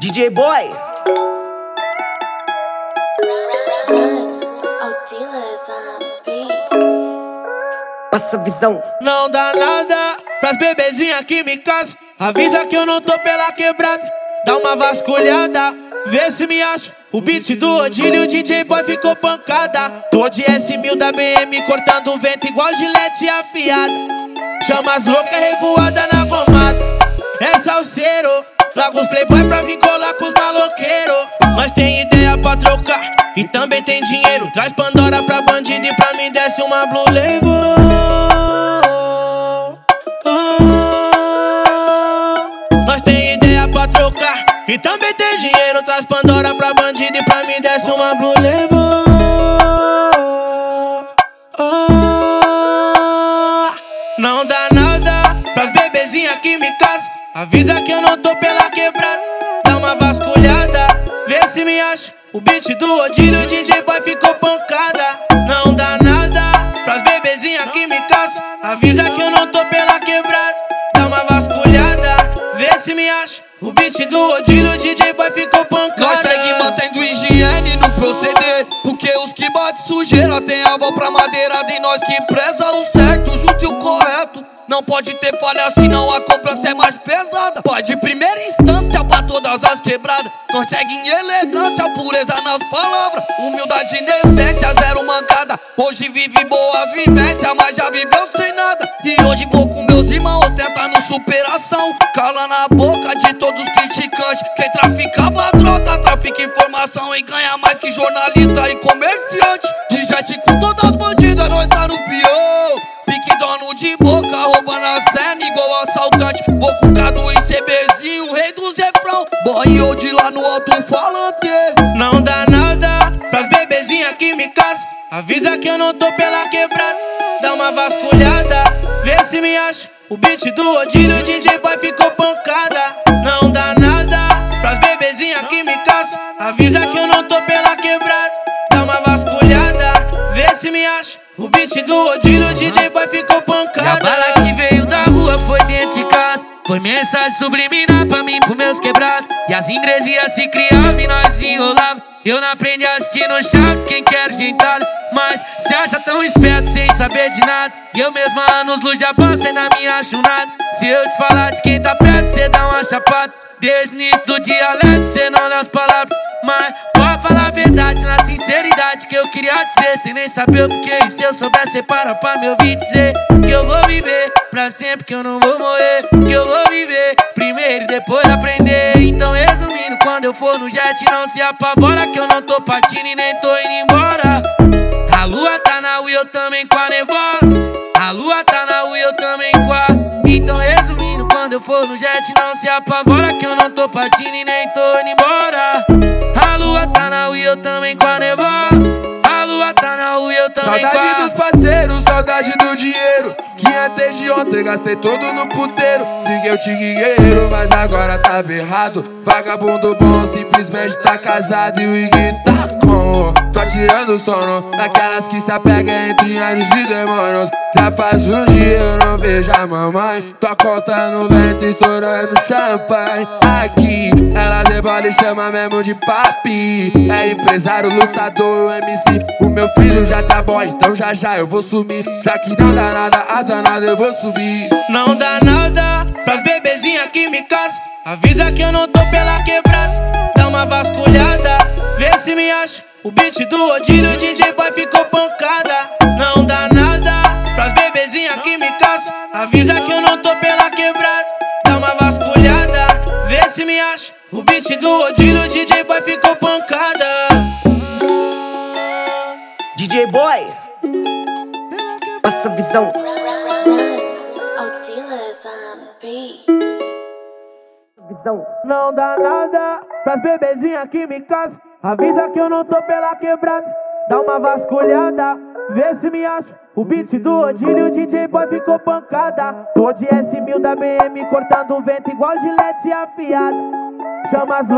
DJ Boy. Passa visão. Não dá nada pras bebezinhas que me casam. Avisa que eu não tô pela quebrada. Dá uma vasculhada, vê se me acha. O beat do Odílio, o DJ Boy ficou pancada. Tô de S1000 da BM cortando o vento igual gilete afiada. Chama as loucas revoada na gomada. É salseiro, larga os playboy pra vir colar com os maloqueiros. Mas tem ideia pra trocar e também tem dinheiro. Traz Pandora pra bandido e pra mim desce uma Blue Label. Nós tem ideia pra trocar E também tem dinheiro Traz Pandora pra bandido E pra mim desce uma Blue Label Não dá nada Pras bebezinhas que me casam Avisa que eu não tô pela quebrada. Dá uma vasculhada Vê se me acha. O beat do Odílio, DJ Boy ficou pancada. Não dá nada Pras bebezinhas que me casam Avisa que eu não tô pela quebrada. Dá uma vasculhada Vê se me acha. O beat do Odílio, DJ Boy ficou pancada. Nós segue mantendo higiene no proceder Porque os que bate sujeira tem a avó pra madeirada E nós que preza o certo, o justo e o correto Não pode ter falha senão a cobrança é mais pesada. Pode primeira instância pra todas as quebradas. Nós segue em elegância, pureza nas palavras. Humildade e essência, zero mancada. Hoje vive boas vivências, mas já viveu sem nada. E hoje vou com meus irmãos tentando superação. Cala na boca de todos os criticantes. Quem traficava droga, trafica informação E ganha mais que jornalista e comerciante. De jet com Não dá nada pras bebezinhas que me casam Avisa que eu não tô pela quebrada. Dá uma vasculhada, vê se me acha. O beat do Odílio, DJ Boy ficou pancada. Não dá nada pras bebezinhas que me casam Avisa que eu não tô pela quebrada. Dá uma vasculhada, vê se me acha. O beat do Odílio, DJ Boy ficou E a pancada. bala que veio da rua foi dentro de casa Foi mensagem subliminar pra mim, pros meus quebrados. E as ingresias se criavam e nós enrolava Eu não aprendi assistindo Chaves, quem quer gentada Mas se acha tão esperto sem saber de nada. E eu mesmo há anos luz já passo e não me acho nada. Se eu te falar de quem tá perto, cê dá uma chapada. Desde o início do dialeto, cê não lê as palavras. Mas pode falar a verdade na sinceridade Que eu queria dizer. Sem nem saber o porquê E se eu soubesse, cê para pra me ouvir dizer Que eu vou viver. Pra sempre, que eu não vou morrer Que eu vou viver. Primeiro e depois aprender. Então resumindo, quando eu for no jet não se apavora Que eu não tô partindo e nem tô indo embora. A lua tá na rua, eu também com a nevosa A lua tá na rua, eu também com a Então resumindo, quando eu for no jet não se apavora Que eu não tô partindo e nem tô indo embora. A lua tá na rua, eu também com a nevosa A lua tá na rua, eu também com a Saudade dos parceiros, saudade dinheiro. Que antes de ontem gastei todo no puteiro. Liguei o guerreiro, mas agora tá errado. Vagabundo bom simplesmente tá casado E o Iggy tá com Tirando sono. Daquelas que se apegam entre anjos e demônios. Já faz um dia eu não vejo a mamãe. Tô contando vento e estourando champanhe. Aqui, ela debola e chama mesmo de papi. É empresário, lutador, MC O meu filho já tá bom, então já já eu vou sumir. Já que não dá nada, asa nada, eu vou subir. Não dá nada pras bebezinhas que me casam. Avisa que eu não tô pela quebrada O beat do Odílio, o DJ Boy ficou pancada Não dá nada pras bebezinhas que me casam Avisa que eu não tô pela quebrada Dá uma vasculhada, vê se me acha O beat do Odílio, o DJ Boy ficou pancada DJ Boy. Passa a visão. Visão. Não dá nada pras bebezinhas que me casam. Avisa que eu não tô pela quebrada. Dá uma vasculhada, vê se me acha. O beat do Odílio, o DJ Boy ficou pancada. Tô de S1000 da BM cortando o vento igual gilete afiada. Chama as.